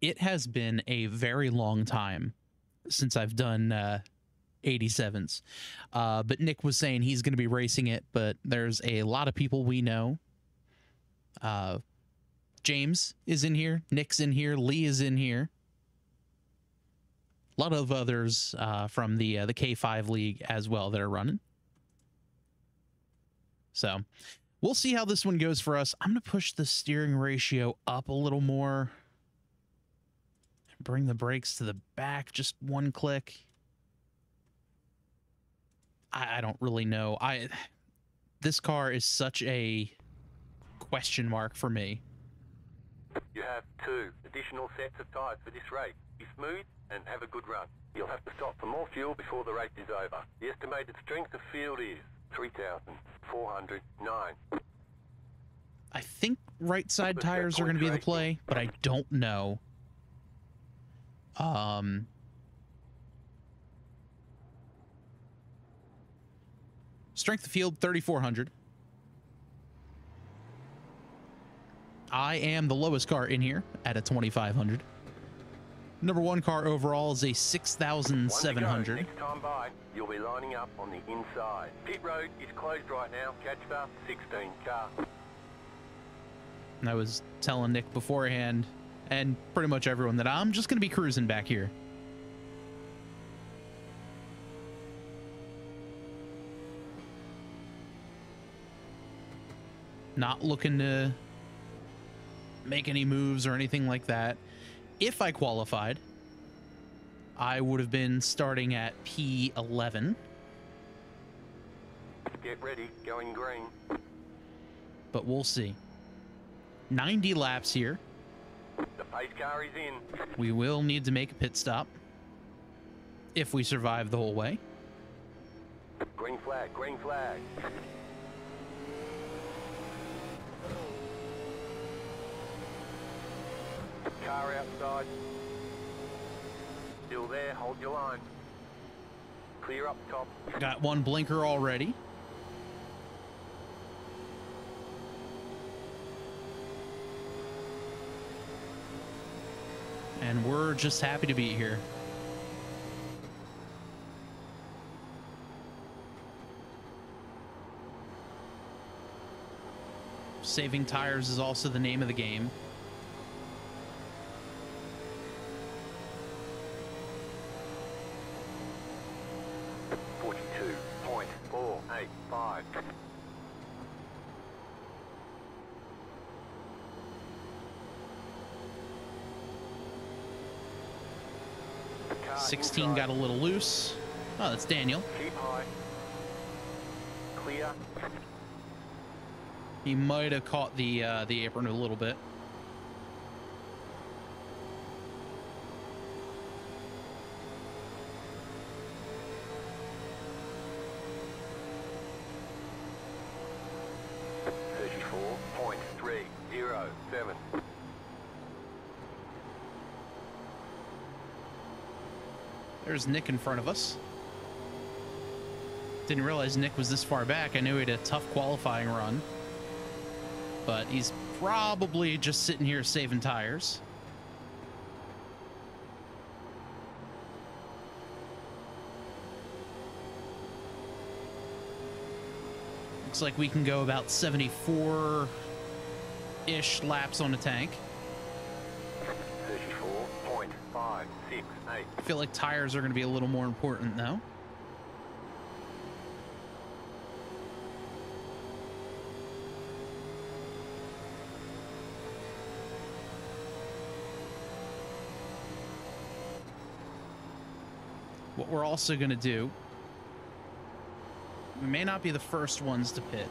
it has been a very long time since I've done uh, 87s. Uh, but Nick was saying he's going to be racing it, but there's a lot of people we know. Uh, James is in here, Nick's in here, Lee is in here. A lot of others uh, from the uh, the K5 league as well that are running. So we'll see how this one goes for us. I'm going to push the steering ratio up a little more. Bring the brakes to the back just one click. I, I don't really know. I this car is such a question mark for me. You have two additional sets of tyres for this race. Be smooth and have a good run. You'll have to stop for more fuel before the race is over. The estimated strength of field is 3,409. I think right side tires are going to be the play, but I don't know. Um, strength of field 3,400. I am the lowest car in here at a 2,500. Number one car overall is a 6,700. Next time by, you'll be lining up on the inside. Pit road is closed right now. Catch the 16 car. I was telling Nick beforehand and pretty much everyone that I'm just going to be cruising back here. Not looking to make any moves or anything like that. If I qualified, I would have been starting at P11. Get ready, going green. But we'll see. 90 laps here. The pace car is in. We will need to make a pit stop if we survive the whole way. Green flag, green flag. Car outside. Still there, hold your line. Clear up top. Got one blinker already. And we're just happy to be here. Saving tires is also the name of the game. Forty-two point four eight five. Car 16 got a little loose. Oh, that's Daniel. He might have caught the uh, the apron a little bit. Thirty-four point three zero seven. There's Nick in front of us. Didn't realize Nick was this far back. I knew he had a tough qualifying run. But he's probably just sitting here saving tires. Looks like we can go about 74-ish laps on a tank. Thirty-four point five six eight. I feel like tires are going to be a little more important though. What we're also going to do, we may not be the first ones to pit.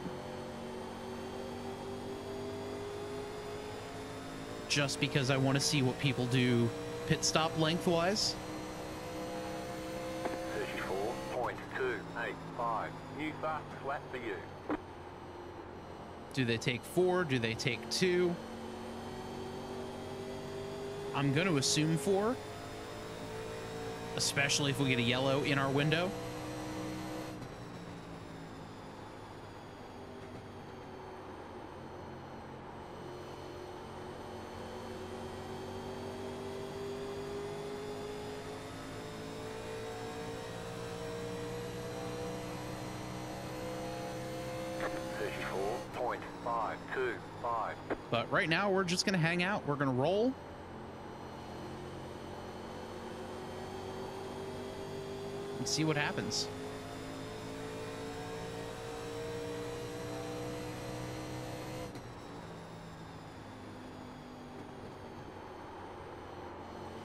Just because I want to see what people do pit stop lengthwise. Thirty-four point two eight five. New fast flat for you. Do they take four? Do they take two? I'm going to assume four, especially if we get a yellow in our window. But right now, we're just going to hang out. We're going to roll. And see what happens.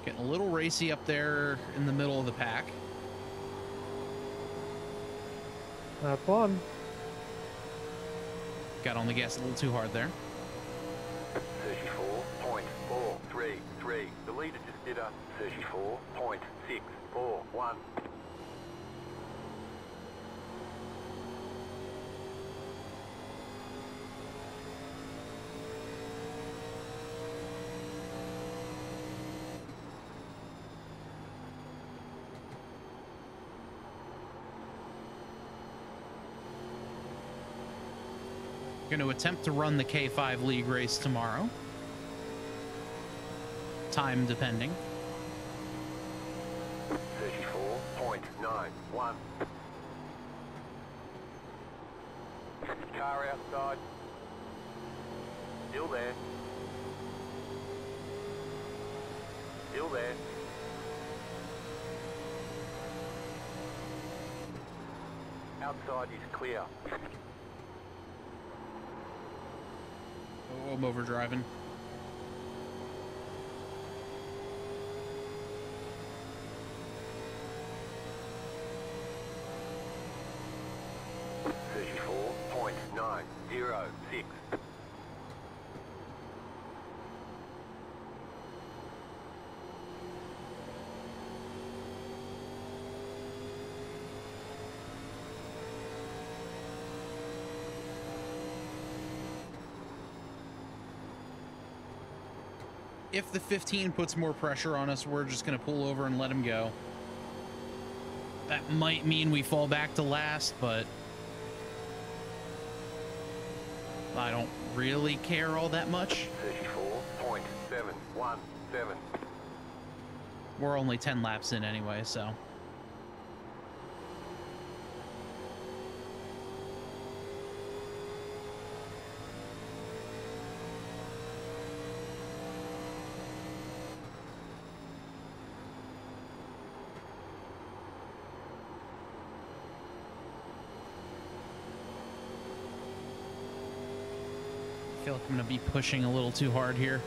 Getting a little racy up there in the middle of the pack. That's one. Got on the gas a little too hard there. Just 34.641. Going to attempt to run the K5 League race tomorrow. Time depending. 34.91. Car outside. Still there. Still there. Outside is clear. Oh, I'm overdriving. Thirty-four point nine zero six. If the 15 puts more pressure on us, we're just going to pull over and let him go. That might mean we fall back to last, but I don't really care all that much. Thirty-four point seven one seven. We're only 10 laps in anyway, so. I feel like I'm going to be pushing a little too hard here.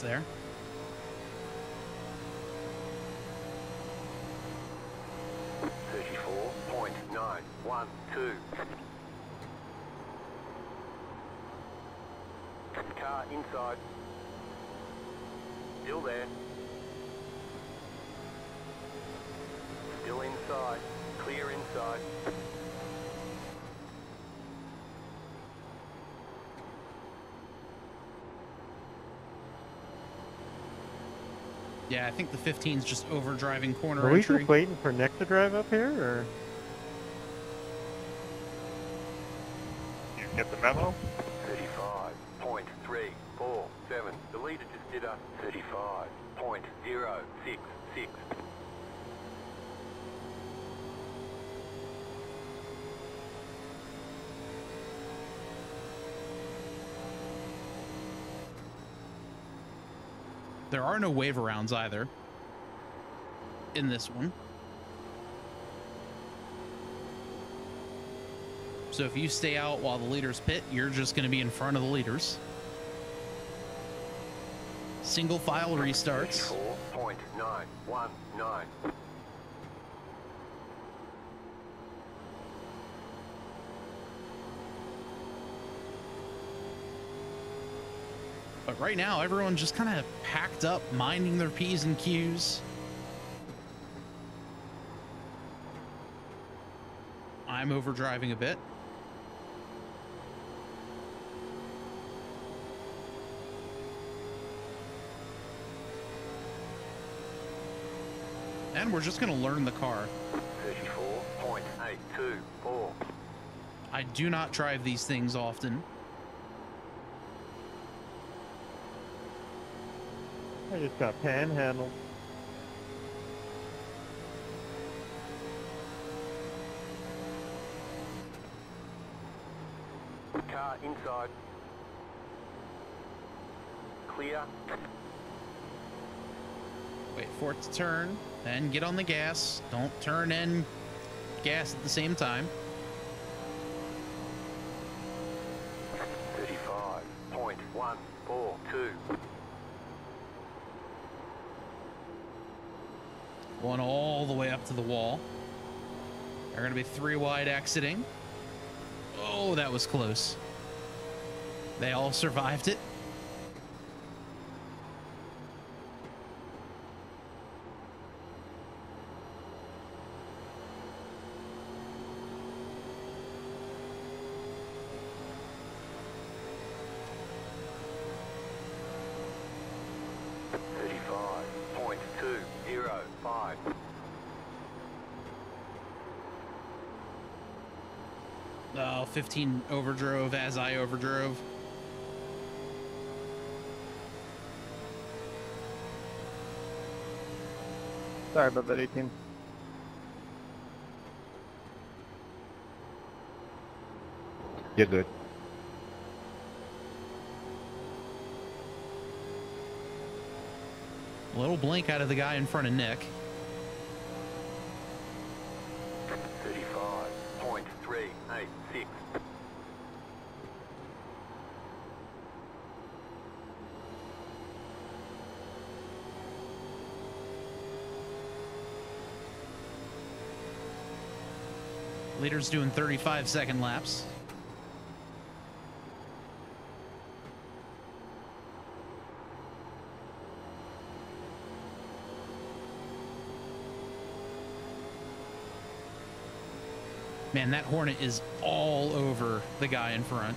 There. Thirty-four point nine one two. Car inside. Still there. Yeah, I think the 15 is just overdriving corner Are we entry. just waiting for Nick to drive up here, or...? You get the memo? 35.347. The leader just did a 35.066 There are no wave arounds either in this one. So if you stay out while the leaders pit, you're just going to be in front of the leaders. Single file restarts. 4.919. But right now, everyone's just kind of packed up, minding their P's and Q's. I'm overdriving a bit. And we're just going to learn the car. 34.824. I do not drive these things often. I just got panhandled. Car inside. Clear. Wait for it to turn, then get on the gas. Don't turn and gas at the same time. 35.142. Going all the way up to the wall. They're going to be three wide exiting. Oh, that was close. They all survived it. Thirty-five point two zero five. Oh, 15 overdrove as I overdrove. Sorry about that, 18. You're good. A little blink out of the guy in front of Nick. Thirty-five point three eight six. Leader's doing 35 second laps. Man, that Hornet is all over the guy in front.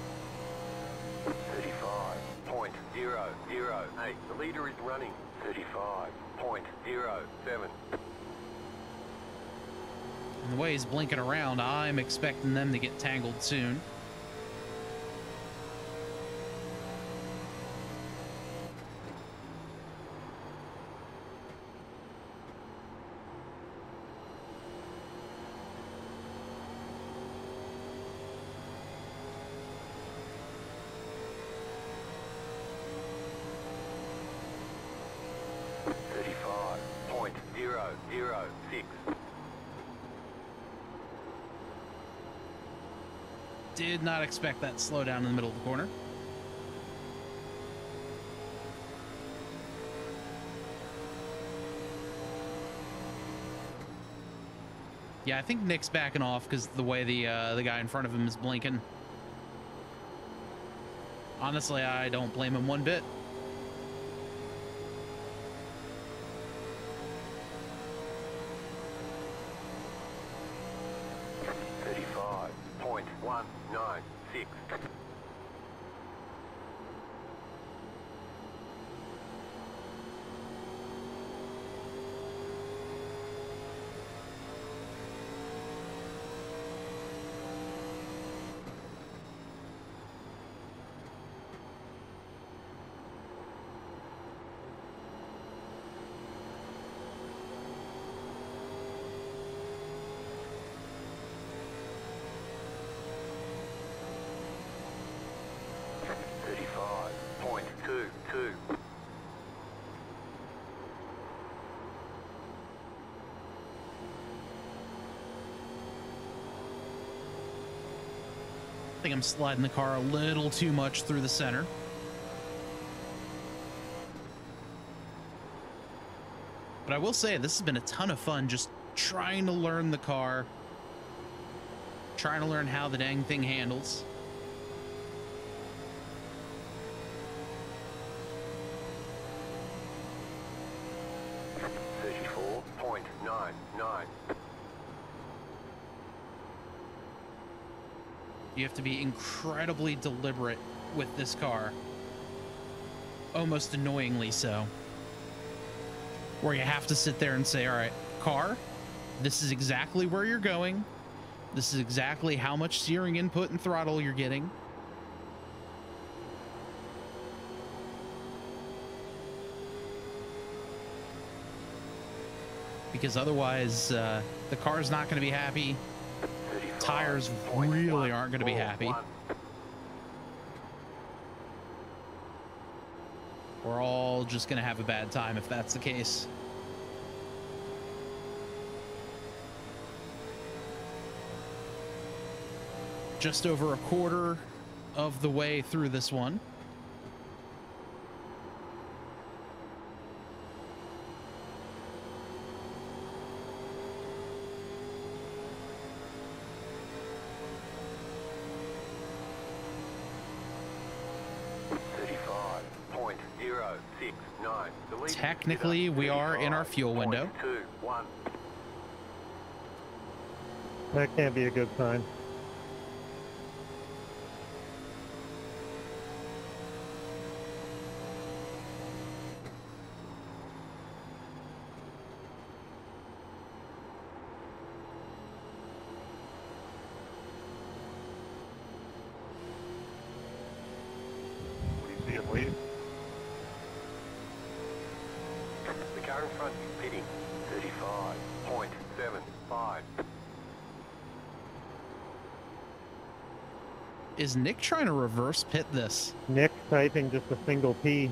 Thirty-five point zero zero eight. The leader is running. Thirty-five point zero seven. And the way he's blinking around, I'm expecting them to get tangled soon. Thirty-five point zero zero six. Did not expect that slowdown in the middle of the corner. Yeah, I think Nick's backing off because the way the uh, the guy in front of him is blinking. Honestly, I don't blame him one bit. Thirty-five point one nine six. Thirty-five point two two. I think I'm sliding the car a little too much through the center. But I will say, this has been a ton of fun just trying to learn the car, trying to learn how the dang thing handles. Thirty-four point nine nine. You have to be incredibly deliberate with this car. Almost annoyingly so. Where you have to sit there and say, all right, car, this is exactly where you're going. This is exactly how much steering input and throttle you're getting. Because otherwise, uh, the car's not going to be happy. Tires really aren't going to be happy. We're all just going to have a bad time if that's the case. Just over a quarter of the way through this one. Thirty-five point zero six nine. The lead is Technically, we are in our fuel window. That can't be a good sign. What do you see him leave? The car in front is pitting. Thirty-five point seven five. Is Nick trying to reverse pit this? Nick typing just a single P.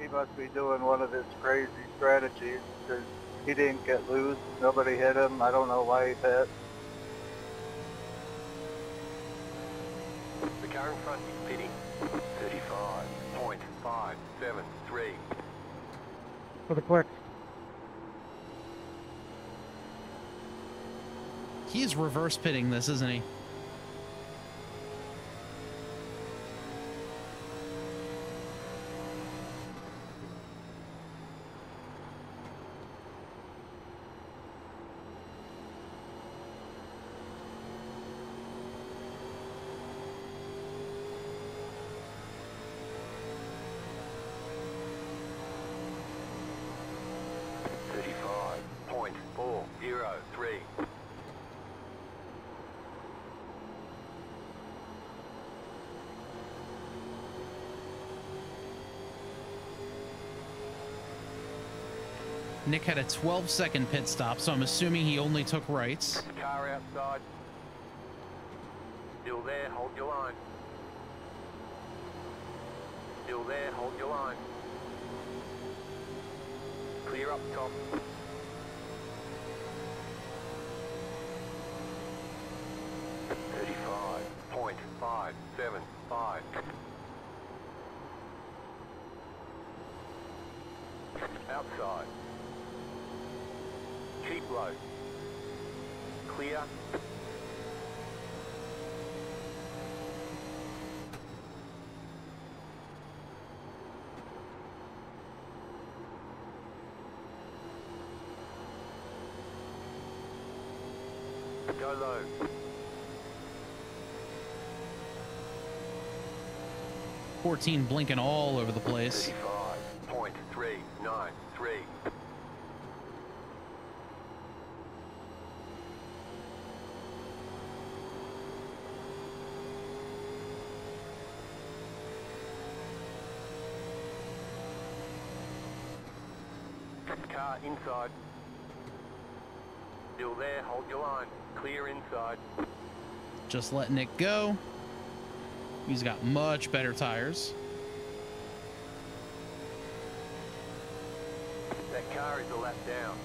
He must be doing one of his crazy strategies because he didn't get loose. Nobody hit him. I don't know why he hit. The car in front is pitting. For the quick. He's reverse pitting this, isn't he? Thirty-five point four zero three. Nick had a 12 second pit stop, so I'm assuming he only took rights. Car outside. Still there, hold your line. Still there, hold your line. Clear up top. low. Clear. Go low. Fourteen blinking all over the place. 35. Inside. Still there, hold your line. Clear inside. Just letting it go. He's got much better tires. That car is a lap down.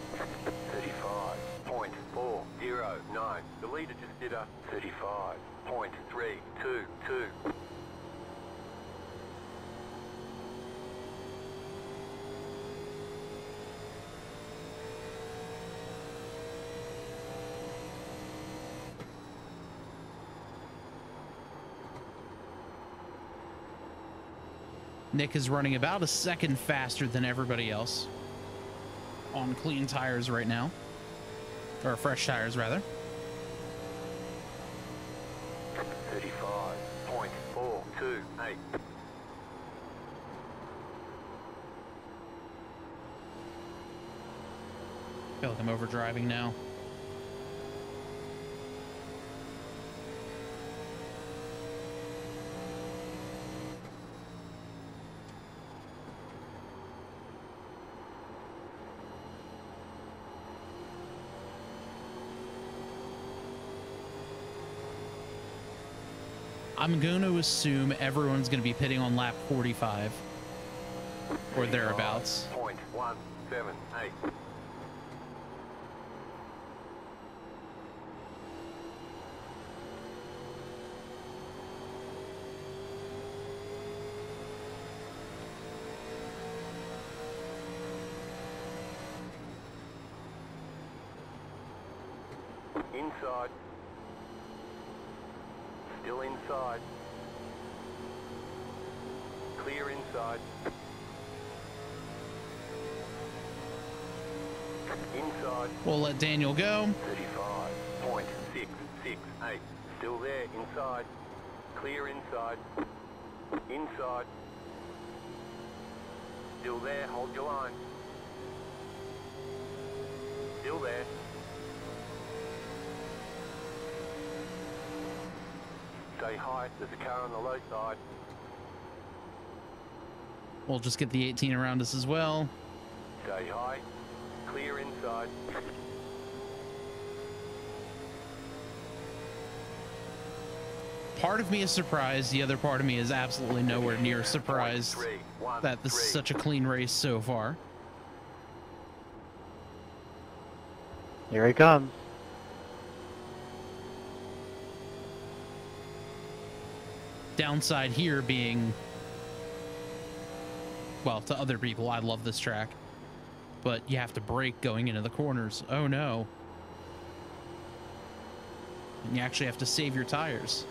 35.409. The leader just did a 35.322. Nick is running about a second faster than everybody else on clean tires right now, or fresh tires rather. 35.428. feel like I'm overdriving now. I'm going to assume everyone's going to be pitting on lap 45 or thereabouts. 35.178. Inside. Still inside. Clear inside. Inside. We'll let Daniel go. 35.668. Still there, inside. Clear inside. Inside. Still there, hold your line. Still there. Stay high, there's a car on the low side. We'll just get the 18 around us as well. Stay high. Clear inside. Part of me is surprised. The other part of me is absolutely nowhere near surprised Point three, one, that this is such a clean race so far. Here he comes. Downside here being, well, to other people, I love this track, but you have to brake going into the corners. Oh no. And you actually have to save your tires.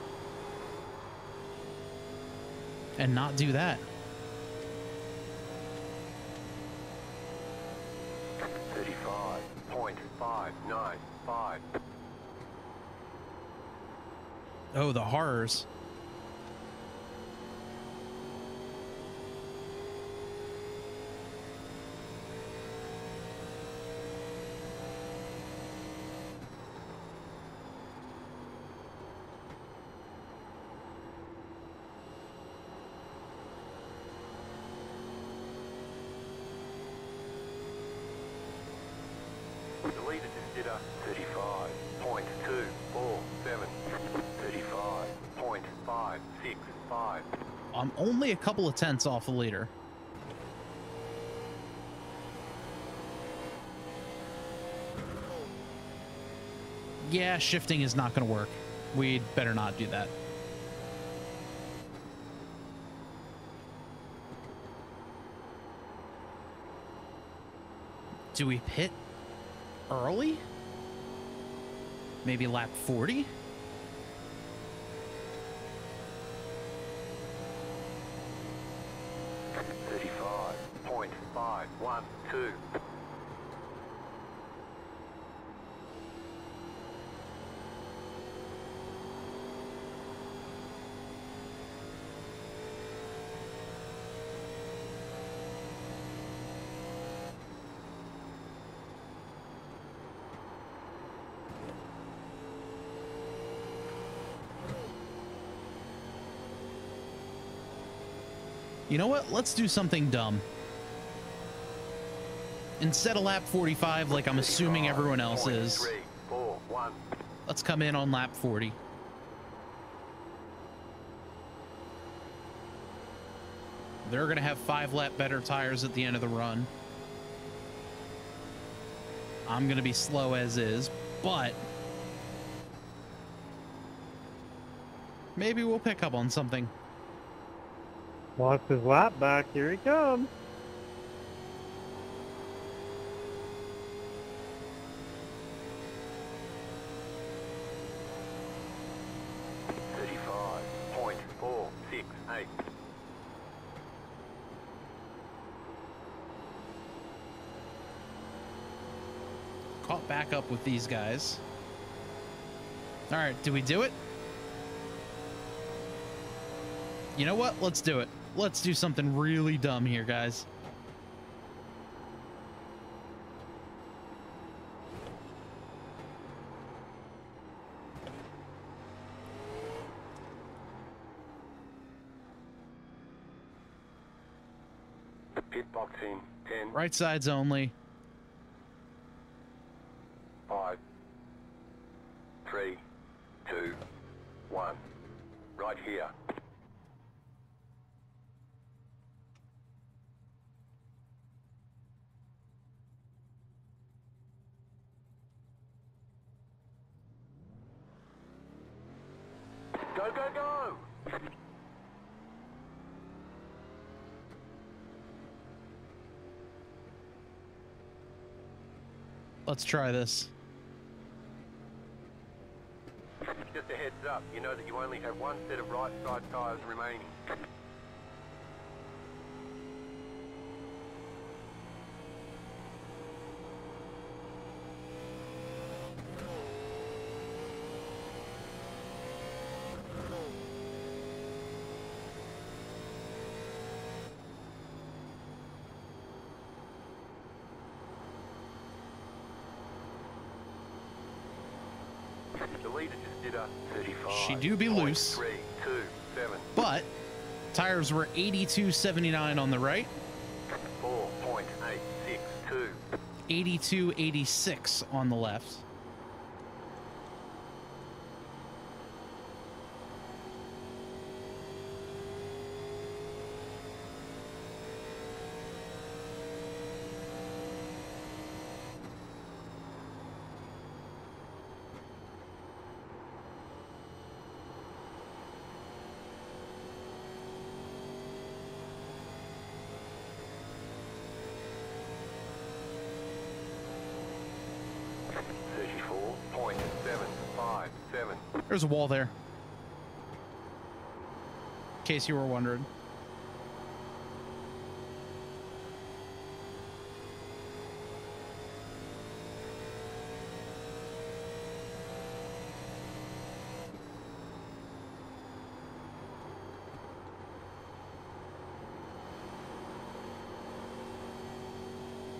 And not do that. 35.595. Oh, the horrors. Only a couple of tenths off the leader. Yeah, shifting is not going to work. We'd better not do that. Do we pit early? Maybe lap 40? Thirty-five point five one two. You know what? Let's do something dumb. Instead of lap 45, like I'm assuming everyone else is, let's come in on lap 40. They're going to have five lap better tires at the end of the run. I'm going to be slow as is, but maybe we'll pick up on something. Lost his lap back. Here he comes. Thirty-five point four six eight. caught back up with these guys. All right, do we do it? You know what? Let's do it. Let's do something really dumb here, guys. Pit box in 10, Right sides only. 5, 3, 2, 1. Right here. Go, go, go! Let's try this. Just a heads up, you know that you only have one set of right side tyres remaining. The leader just did a 35. She do be loose. 3, 2, But tires were 82.79 on the right, 4.862. 82.86 on the left. Thirty-four point seven five seven. There's a wall there. In case you were wondering.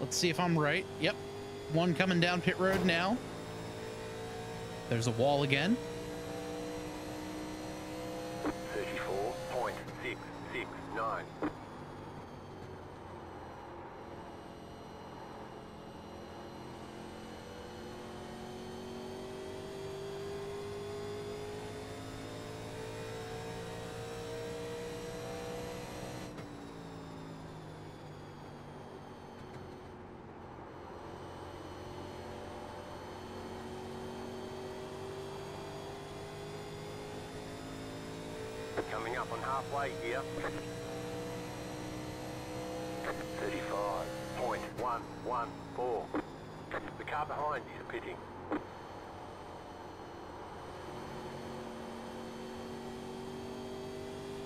Let's see if I'm right. Yep. One coming down pit road now. There's a wall again. Thirty-four point six six nine. Coming up on halfway here. Thirty-five point one one four. The car behind is pitting.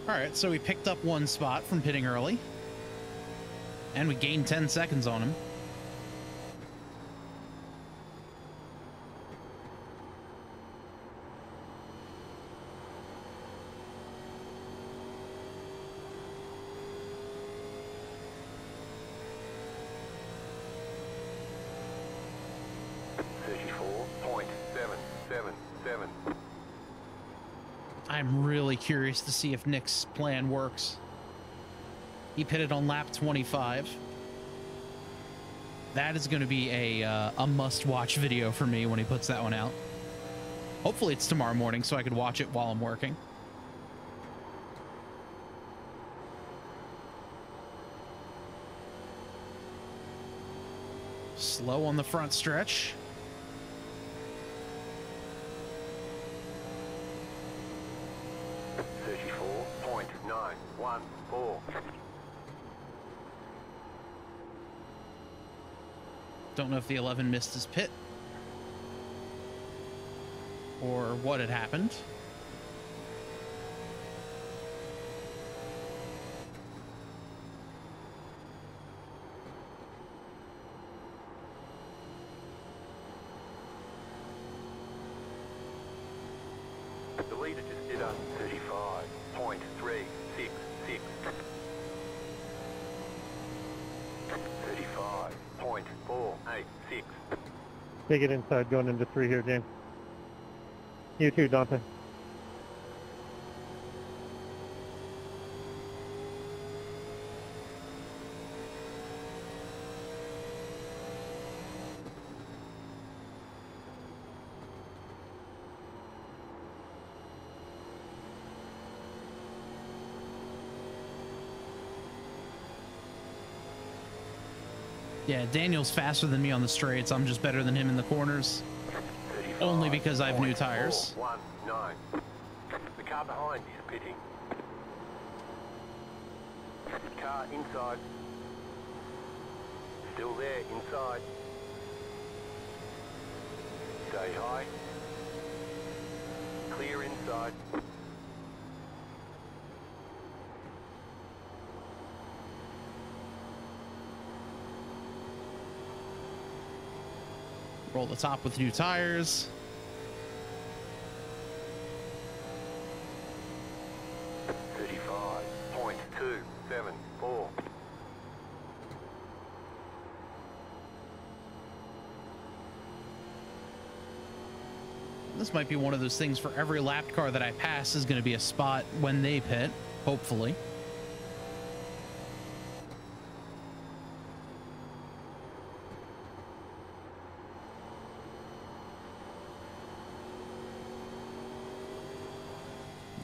All right, so we picked up one spot from pitting early. And we gained 10 seconds on him. Thirty-four point seven seven. I'm really curious to see if Nick's plan works. He pitted on lap 25. That is going to be a uh, a must-watch video for me when he puts that one out. Hopefully it's tomorrow morning so I could watch it while I'm working. Slow on the front stretch. Thirty-four point nine one four. Don't know if the 11 missed his pit or what had happened. Take it inside going into three here, James. You too, Dante. Yeah, Daniel's faster than me on the straights. I'm just better than him in the corners. Only because I have new tires. 35.419. The car behind is pitting. Car inside. Still there, inside. Stay high. Clear inside. Roll the top with new tires. Thirty-five point two seven four. This might be one of those things for every lapped car that I pass is going to be a spot when they pit, hopefully.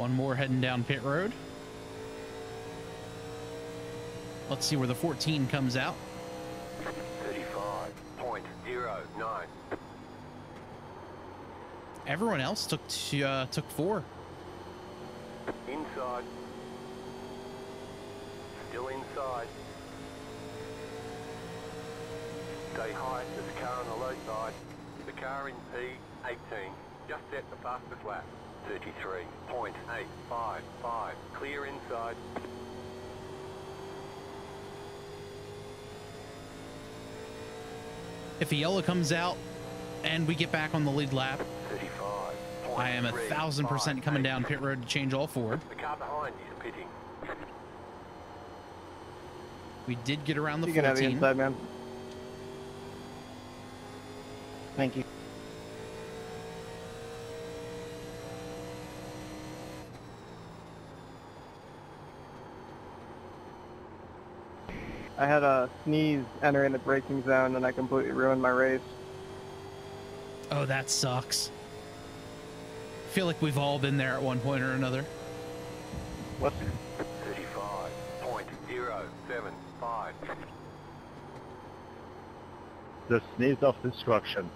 One more heading down pit road. Let's see where the 14 comes out. Thirty-five point zero nine. Everyone else took uh, took four. Inside. Still inside. Stay high. There's a car on the low side. The car in P18 just set the fastest lap. 33.855. Clear inside. If a yellow comes out and we get back on the lead lap, I am a thousand percent coming down pit road to change all four. The car behind is pitting. We did get around the You can have the 14. inside, man. Thank you. I had a sneeze entering the braking zone and I completely ruined my race. Oh, that sucks. feel like we've all been there at one point or another. What? 35.075. The sneeze of destruction.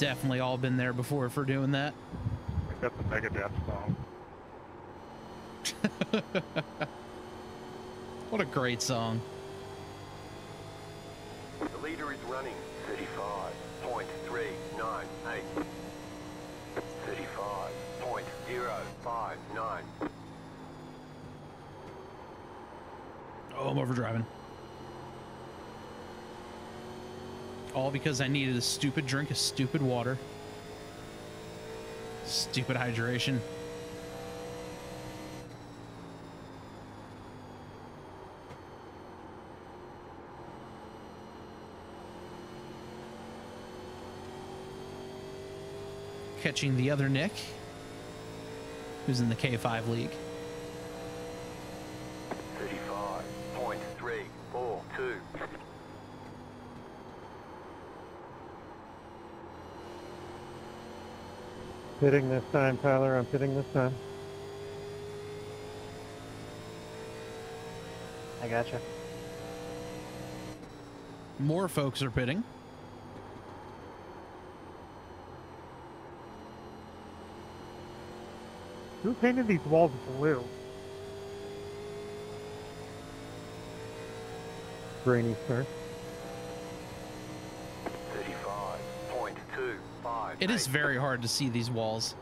Definitely all been there before for doing that. That's a Megadeth song. What a great song. The leader is running 35.398. 35.059. Oh, I'm overdriving. All because I needed a stupid drink of stupid water. Stupid hydration. Catching the other Nick, who's in the K5 league. Pitting this time, Tyler. I'm pitting this time. I gotcha. More folks are pitting. Who painted these walls blue? Brainy, sir. It is very hard to see these walls.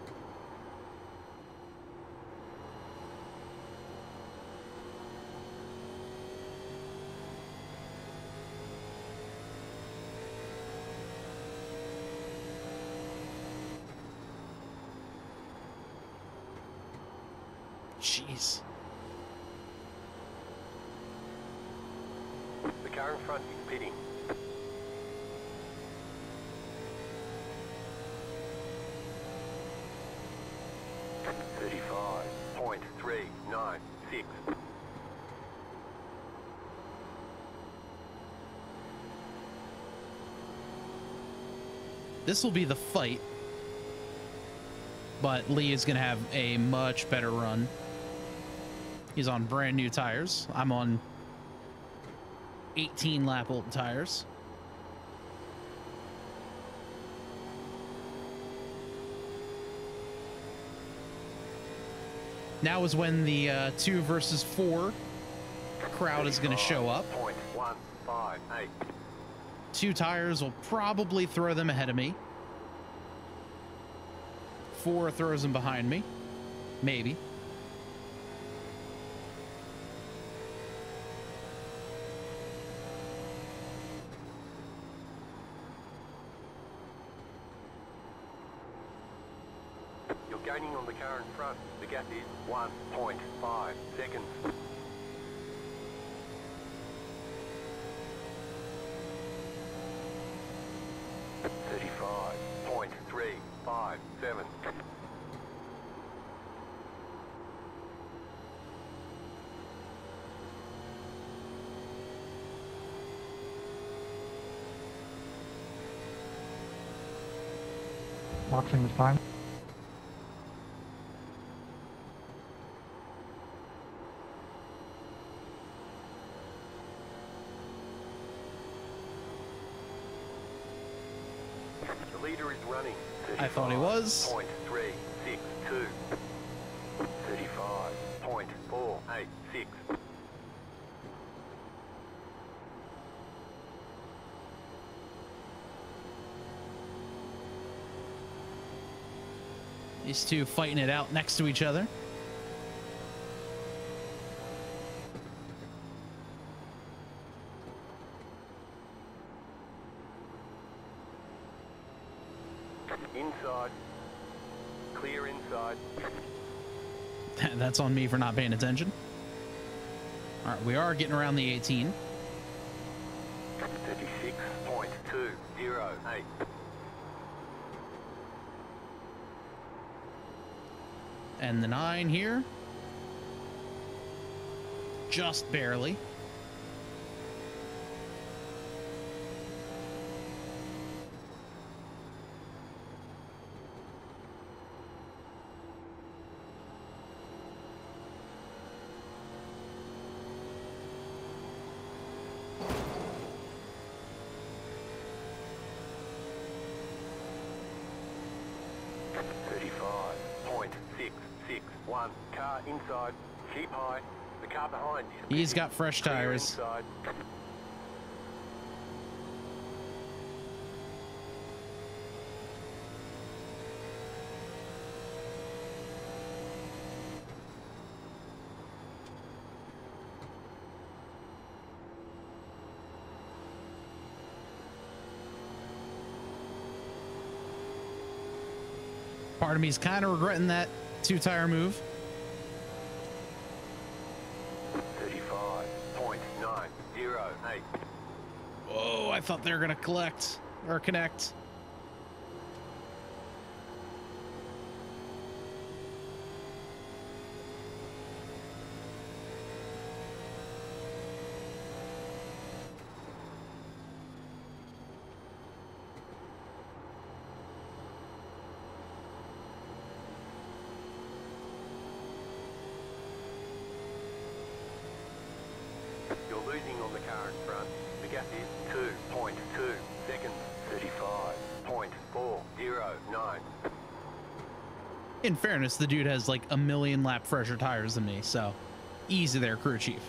Jeez. The car in front is pitting. Thirty-five point three nine six. This will be the fight. But Lee is going to have a much better run. He's on brand new tires. I'm on 18 lap old tires. Now is when the uh, two versus four crowd is going to show up. Point one five eight. Two tires will probably throw them ahead of me. Four throws them behind me. Maybe. You're gaining on the car in front. The gap is one point five seconds. Thirty-five point three five seven. Watching the time. The leader is running. I thought he was. Point these two fighting it out next to each other. Inside. Clear inside. That's on me for not paying attention. All right, we are getting around the 18. 36.208. And the 9 here. Just barely. Thirty-five point six six one. Car inside. Keep high. The car behind is. He's got fresh tires. Part of me's kind of regretting that two tire move. Thought they were going to collect or connect. You're losing on the car in front. The gap is two point two seconds. Thirty-five point four zero nine. In fairness, the dude has like a million lap fresher tires than me, so easy there, crew chief.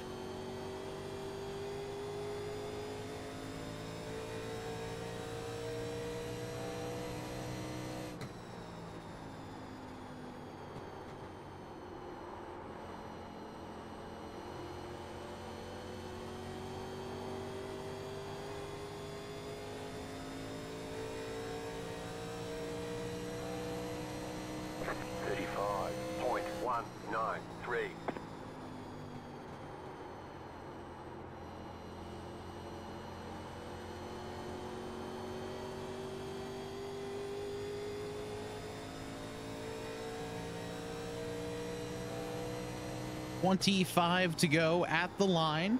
25 to go at the line.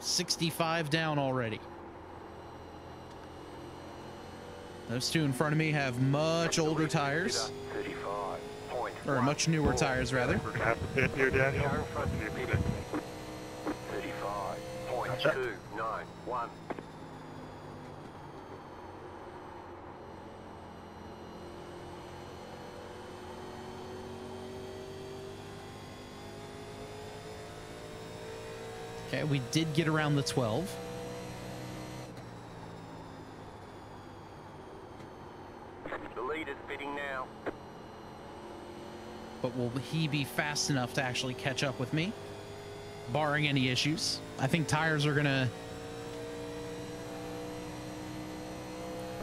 65 down already. Those two in front of me have much older tires. Or much newer tires, rather. Here, Daniel. 35.2. Okay, we did get around the 12. The leader's pitting now. but will he be fast enough to actually catch up with me? Barring any issues. I think tires are gonna.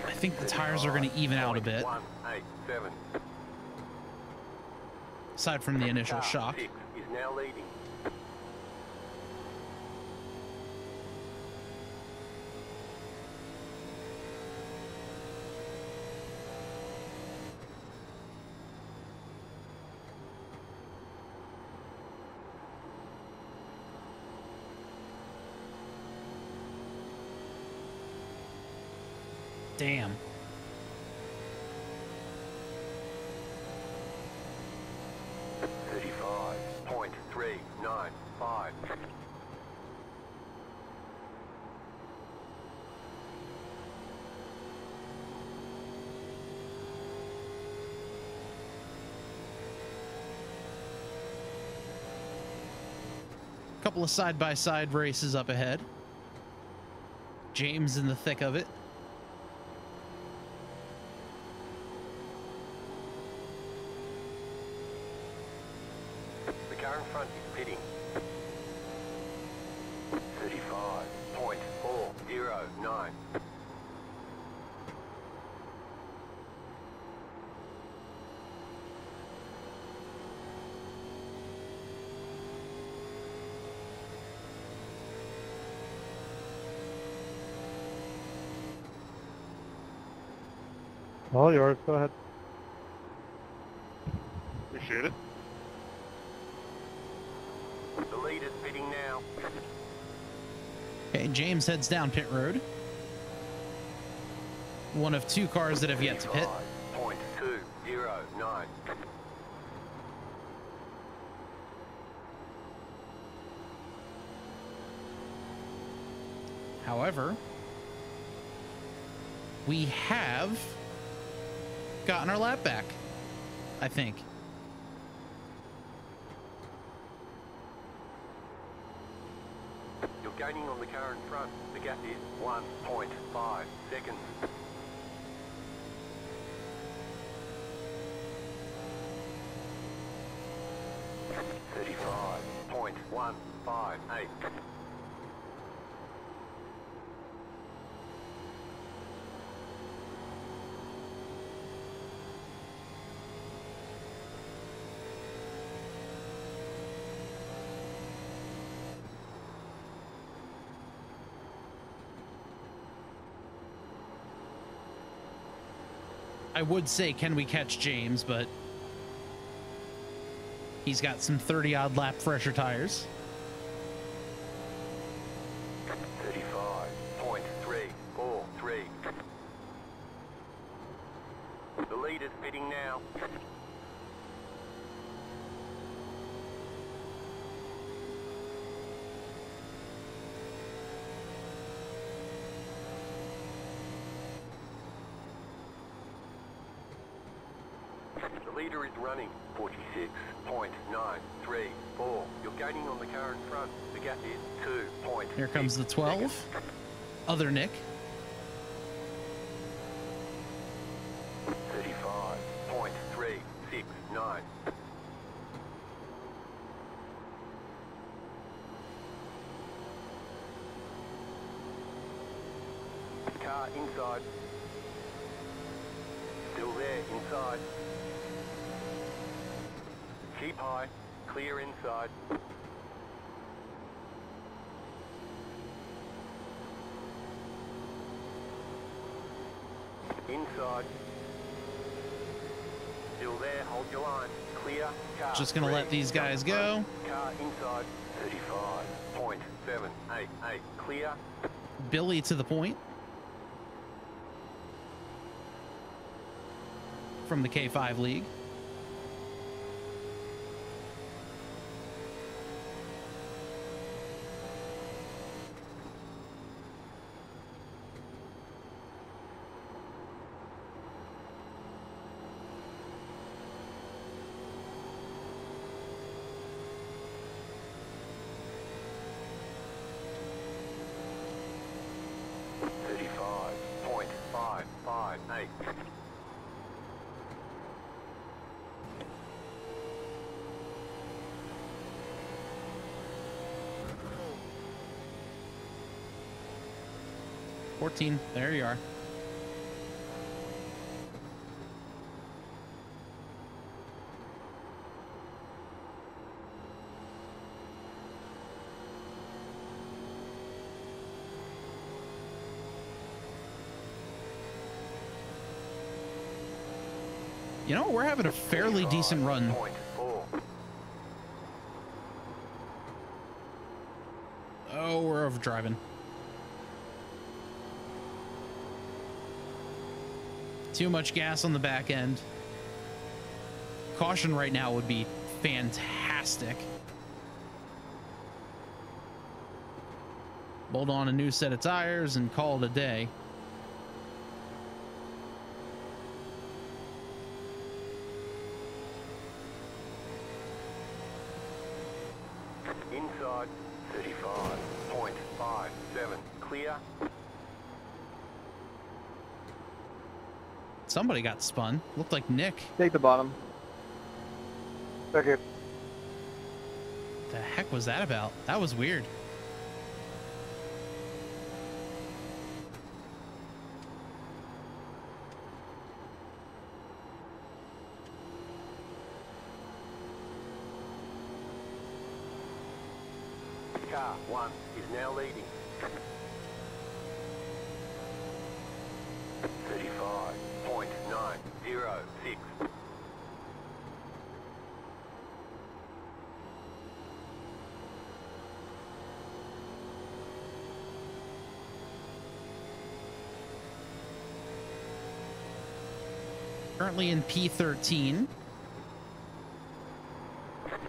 I think the tires are gonna even out a bit, One eight seven. aside from the initial shock. Is now leading. Damn. Thirty-five point three nine five. Couple of side by side races up ahead. James in the thick of it. The car in front is pitting. Thirty-five point four zero nine. All yours. Go ahead. Appreciate it. The leader's pitting now. Okay, James heads down pit road. One of two cars that have yet to pit. Point two zero nine. However, we have gotten our lap back, I think. You're gaining on the car in front. The gap is one point five seconds. Thirty-five point one five eight. I would say, can we catch James, but he's got some 30 odd lap fresher tires. Thirty-five point three four three. The leader's pitting now. The leader is running 46.934. You're gaining on the car in front. The gap is 2. The 12. Other Nick. 35.369. Car inside. Still there, inside. Keep high. Clear inside. Inside. Still there, hold your line. Clear. Car Just gonna let these guys go. Car inside 35.788 clear. Billy to the point. From the K5 League. 14. There you are. You know, we're having a fairly decent run. Oh, we're overdriving. driving. Too much gas on the back end. Caution right now would be fantastic. Bolt on a new set of tires and call it a day. Inside thirty-five point five seven clear. Somebody got spun. Looked like Nick. Take the bottom. Okay. The heck was that about? That was weird. Car one is now leading. Thirty-five point nine zero six. Currently in P13.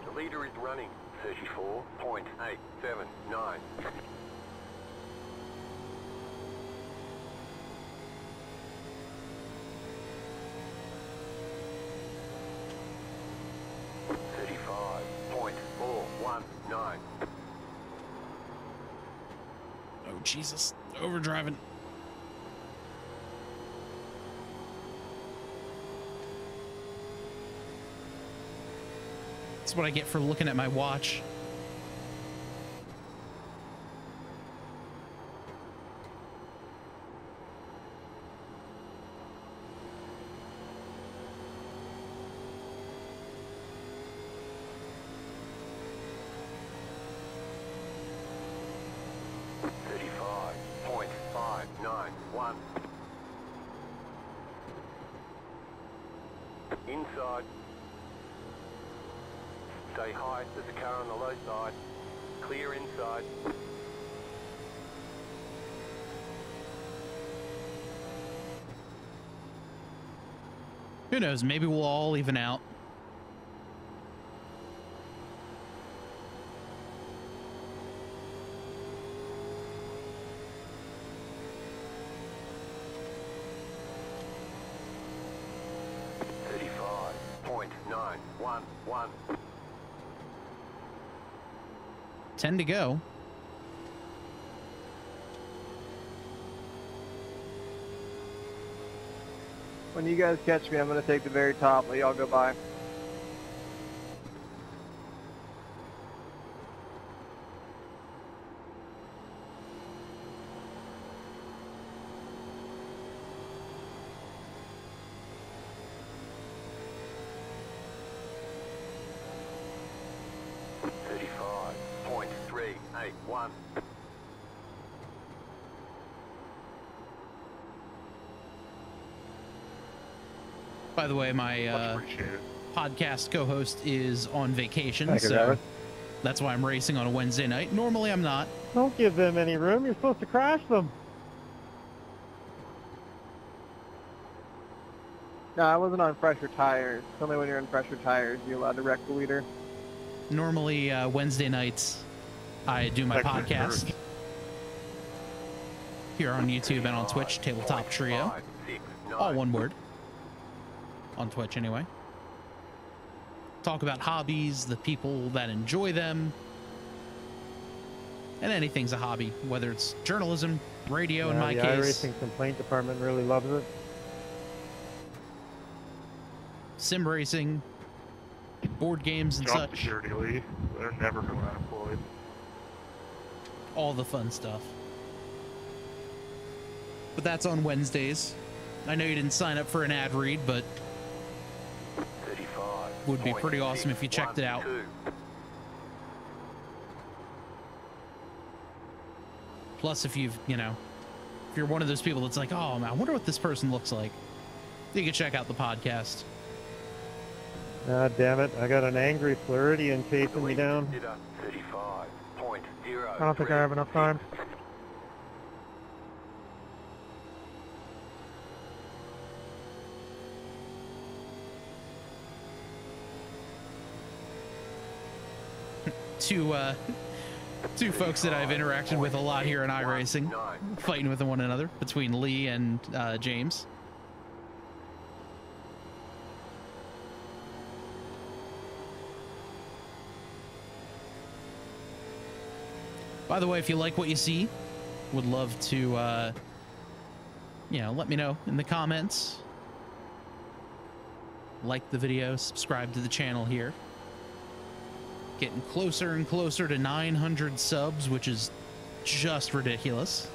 The leader is running thirty-four point eight seven nine. Thirty-five point four one nine. Oh, Jesus. Overdriving. That's what I get for looking at my watch. Thirty-five point five nine one. Inside. Stay high, there's a car on the low side. Clear inside. Who knows? Maybe we'll all even out. Thirty-five point nine one one. 10 to go. You guys catch me, I'm gonna take the very top. Let y'all go by. Thirty-five point three eight one. By the way, my uh, podcast co-host is on vacation, Thank so that's why I'm racing on a Wednesday night. Normally, I'm not. Don't give them any room. You're supposed to crash them. No, I wasn't on fresher tires. It's only when you're on fresher tires you're allowed to wreck the leader. Normally, uh, Wednesday nights, I do my Heck, podcast nerds. here on YouTube and on Twitch, Tabletop Trio. Five, six, nine. All one word. On Twitch, anyway. Talk about hobbies, the people that enjoy them, and anything's a hobby, whether it's journalism, radio in Yeah, my the case, iRacing complaint department really loves it. sim racing, board games and Job such. security league. They're never going unemployed. all the fun stuff. But that's on Wednesdays. I know you didn't sign up for an ad read, but 35. Would be pretty awesome if you checked it out. plus if you've, you know, if you're one of those people that's like, oh, man, I wonder what this person looks like, you can check out the podcast. Ah, damn it. I got an angry Floridian chasing me down. Consider 35.0. I don't think I have enough time. Two, uh, two folks that I've interacted with a lot here in iRacing, fighting with one another between Lee and uh, James. By the way, if you like what you see, would love to, uh, you know, let me know in the comments. Like the video, subscribe to the channel here. Getting closer and closer to 900 subs, which is just ridiculous.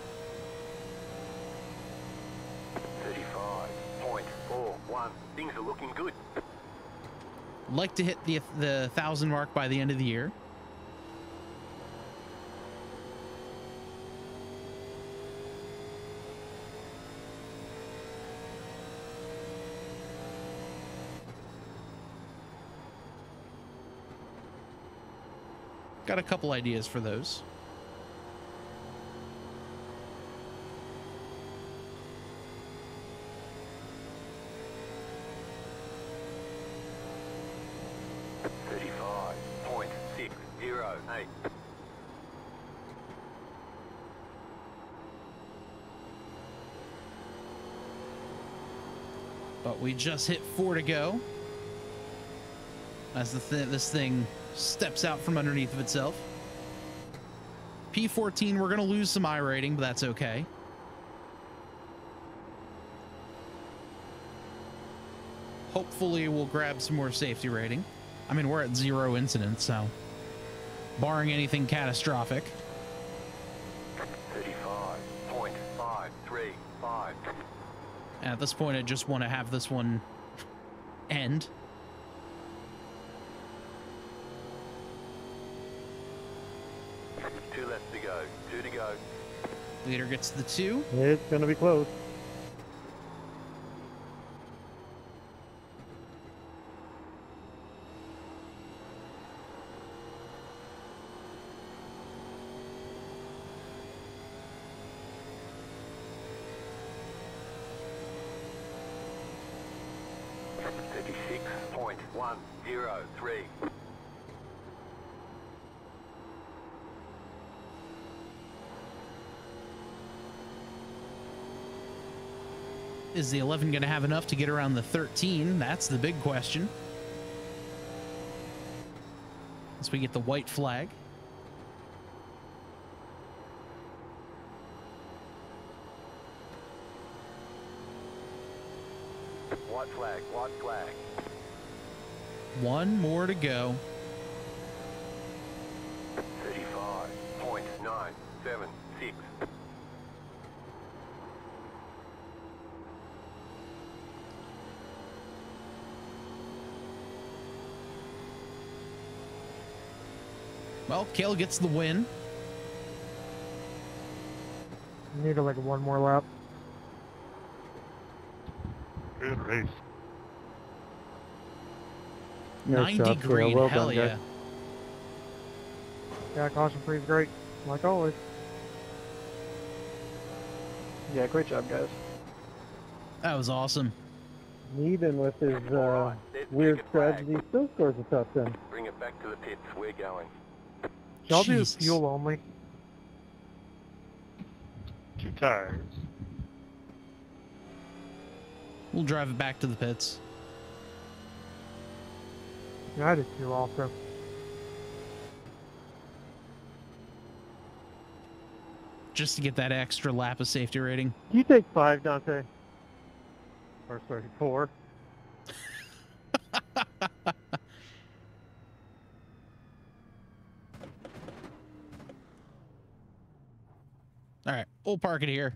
35.41. Things are looking good. Like to hit the the thousand mark by the end of the year. Got a couple ideas for those. But we just hit four to go as the th- this thing steps out from underneath of itself. P14, we're going to lose some iRating, but that's okay. Hopefully, we'll grab some more safety rating. I mean, we're at zero incidents, so barring anything catastrophic. Thirty-five point five three five. At this point, I just want to have this one end. Two left to go. Two to go. Leader gets the two. It's going to be close. Thirty-six point one zero three. Is the 11 going to have enough to get around the 13? That's the big question. As we get the white flag. White flag. White flag. One more to go. Thirty-five point nine seven six. Well, Kale gets the win. Need like one more lap. Good race. Nice 90 job, Kale. green. Well Hell done, yeah. guys. Yeah, caution free is great, like always. Yeah, great job, guys. That was awesome. Needham with his uh, weird ticket strategy still scores a top 10. Bring it back to the pits. We're going. Y'all do Jesus. fuel only. Two tires. We'll drive it back to the pits. Yeah, I did fuel also. Just to get that extra lap of safety rating. You take five, Dante. Or sorry, four. All right, we'll park it here.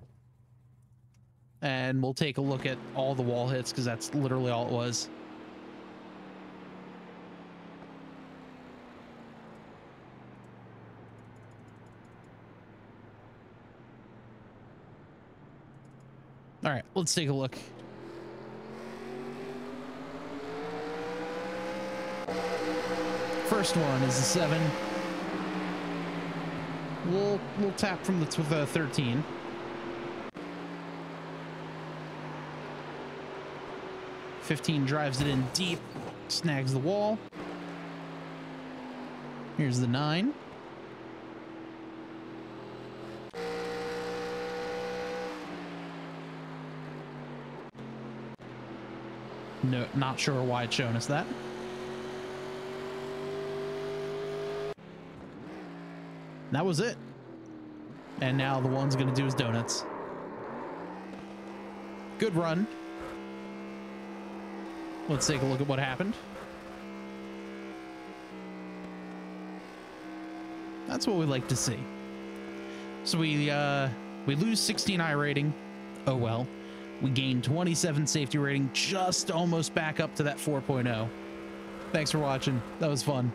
And we'll take a look at all the wall hits because that's literally all it was. All right, let's take a look. First one is a seven. We'll we'll tap from the, tw- the 13. Fifteen drives it in deep, snags the wall. Here's the nine. No, not sure why it's showing us that. That was it. And now the one's gonna do his donuts. Good run. Let's take a look at what happened. That's what we like to see. So we uh we lose 16 iRating. Oh well. We gain 27 safety rating, just almost back up to that 4.0. Thanks for watching. That was fun.